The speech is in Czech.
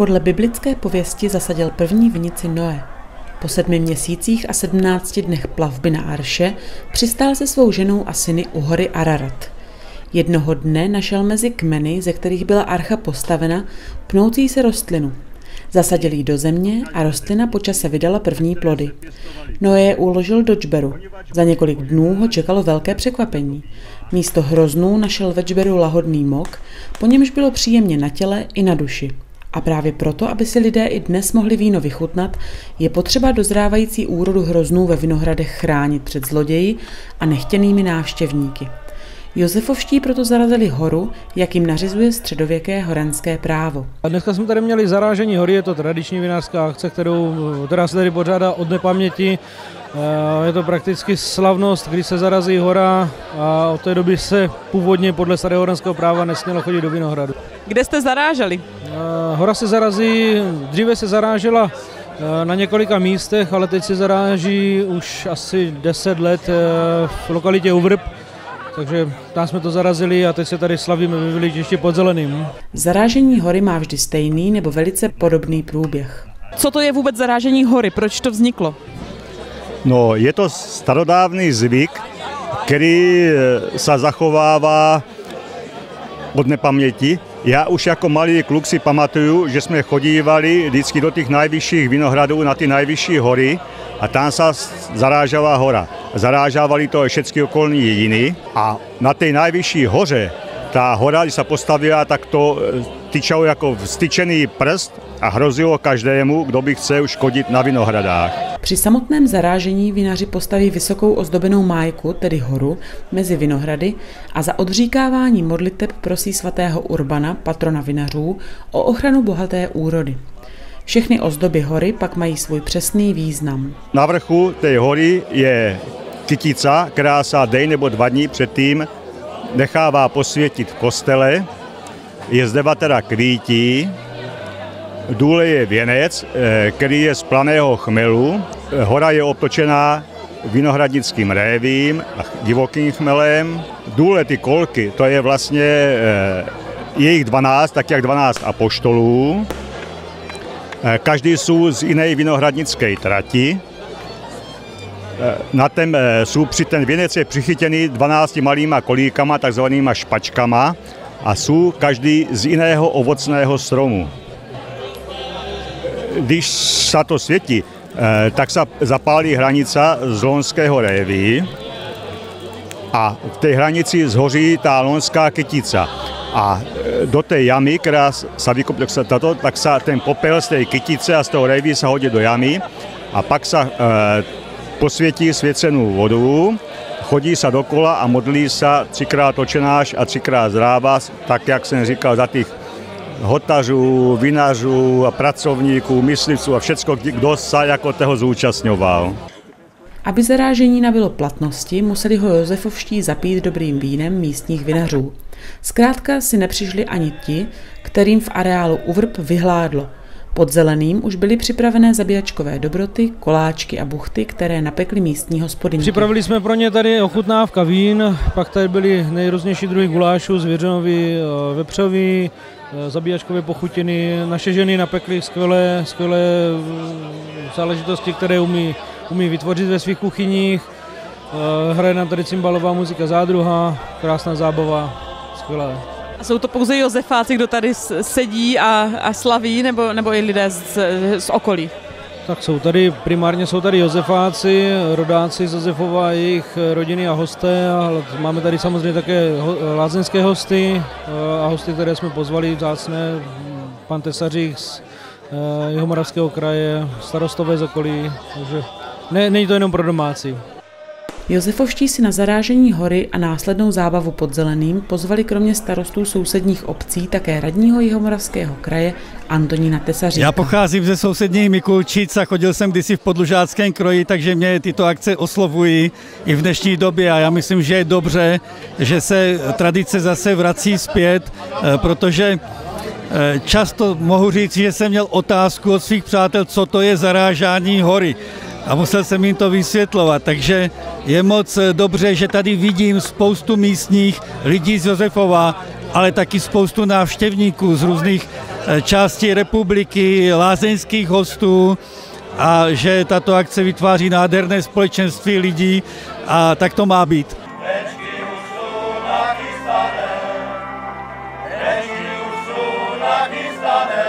Podle biblické pověsti zasadil první vinici Noé. Po sedmi měsících a sedmnácti dnech plavby na Arše přistál se svou ženou a syny u hory Ararat. Jednoho dne našel mezi kmeny, ze kterých byla archa postavena, pnoucí se rostlinu. Zasadil ji do země a rostlina počase vydala první plody. Noé je uložil do čberu. Za několik dnů ho čekalo velké překvapení. Místo hroznů našel ve čberu lahodný mok, po němž bylo příjemně na těle i na duši. A právě proto, aby si lidé i dnes mohli víno vychutnat, je potřeba dozrávající úrodu hroznů ve vinohradech chránit před zloději a nechtěnými návštěvníky. Josefovští proto zarazili horu, jak jim nařizuje středověké horenské právo. A dneska jsme tady měli zarážení hory, je to tradiční vinářská akce, kterou, která se tady pořádá od nepaměti. Eh, je to prakticky slavnost, kdy se zarazí hora a od té doby se původně podle starého horenského práva nesmělo chodit do Vinohradu. Kde jste zaráželi? Eh, hora se zarazí, dříve se zarážela eh, na několika místech, ale teď se zaráží už asi 10 let v lokalitě Uvrb, takže tam jsme to zarazili a teď se tady slavíme ve Viličišti pod Zeleným. Zarážení hory má vždy stejný nebo velice podobný průběh. Co to je vůbec zarážení hory? Proč to vzniklo? No, je to starodávný zvyk, který se zachovává od nepaměti. Já už jako malý kluk si pamatuju, že jsme chodívali vždycky do těch nejvyšších vinohradů na ty nejvyšší hory a tam se zarážela hora. Zarážávali to všechny okolní jiny a na té nejvyšší hoře ta hora, když se postavila, tak to e, tyčalo jako vstyčený prst a hrozilo každému, kdo by chce škodit na vinohradách. Při samotném zarážení vinaři postaví vysokou ozdobenou májku, tedy horu, mezi vinohrady a za odříkávání modliteb prosí svatého Urbana, patrona vinařů, o ochranu bohaté úrody. Všechny ozdoby hory pak mají svůj přesný význam. Na vrchu té hory je kytica, která se den nebo dva dní předtím nechává posvětit v kostele. Je zde teda kvítí, Důle je věnec, eh, který je z planého chmelu. Hora je obtočená vinohradnickým révím a divokým chmelem. Důle ty kolky, to je vlastně eh, je jich 12, tak jak 12 apoštolů. Eh, každý jsou z jiné vinohradnické trati. Na ten jsou při ten věnec je přichytěný 12 malýma kolíkama, takzvanýma špačkama a jsou každý z jiného ovocného stromu když se to světí, eh, tak se zapálí hranica z Lonského réví a v té hranici zhoří ta lonská kytica. A eh, do té jamy, která se vykopne, tato, tak se ten popel z té kytice a z toho réví se hodí do jamy a pak se e, posvětí svěcenou vodu, chodí se dokola a modlí se třikrát očenáš a třikrát zrába, tak jak jsem říkal, za těch hotařů, vinařů a pracovníků, myslivců a všecko, kdo se jako toho zúčastňoval. Aby zarážení nabilo platnosti, museli ho Josefovští zapít dobrým vínem místních vinařů. Zkrátka si nepřišli ani ti, kterým v areálu Uvrb vyhládlo – pod zeleným už byly připravené zabíjačkové dobroty, koláčky a buchty, které napekly místní hospodyně. Připravili jsme pro ně tady ochutnávka vín, pak tady byly nejrůznější druhy gulášů, zvěřinový, eh, vepřový, eh, zabíjačkové pochutiny. Naše ženy napekly skvělé, skvělé eh, záležitosti, které umí, umí vytvořit ve svých kuchyních. Hraje nám tady cymbalová muzika zádruha, krásná zábava, skvělé. A jsou to pouze Josefáci, kdo tady sedí a, a slaví, nebo, nebo i lidé z, z okolí? Tak jsou tady, primárně jsou tady Josefáci, rodáci z Josefova, jejich rodiny a hosté. A máme tady samozřejmě také lázeňské hosty a hosty, které jsme pozvali vzácné, pan Tesařík z jeho moravského kraje, starostové z okolí, takže ne, není to jenom pro domácí. Josefovští si na zarážení hory a následnou zábavu pod zeleným pozvali kromě starostů sousedních obcí také radního Jihomoravského kraje Antonína Tesaříka. Já pocházím ze sousedních Mikulčic a chodil jsem kdysi v podlužáckém kroji, takže mě tyto akce oslovují i v dnešní době a já myslím, že je dobře, že se tradice zase vrací zpět, eh, protože eh, Často mohu říct, že jsem měl otázku od svých přátel, co to je zarážání hory a musel jsem jim to vysvětlovat. Takže je moc eh, dobře, že tady vidím spoustu místních lidí z Josefova, ale taky spoustu návštěvníků z různých eh, částí republiky, lázeňských hostů a že tato akce vytváří nádherné společenství lidí a tak to má být. Už jsou nachystané.